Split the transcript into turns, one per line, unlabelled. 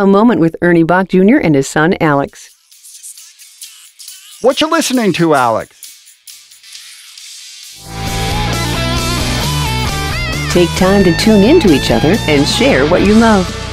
A moment with Ernie Boch Jr. and his son Alex.
What you listening to, Alex?
Take time to tune into each other and share what you love.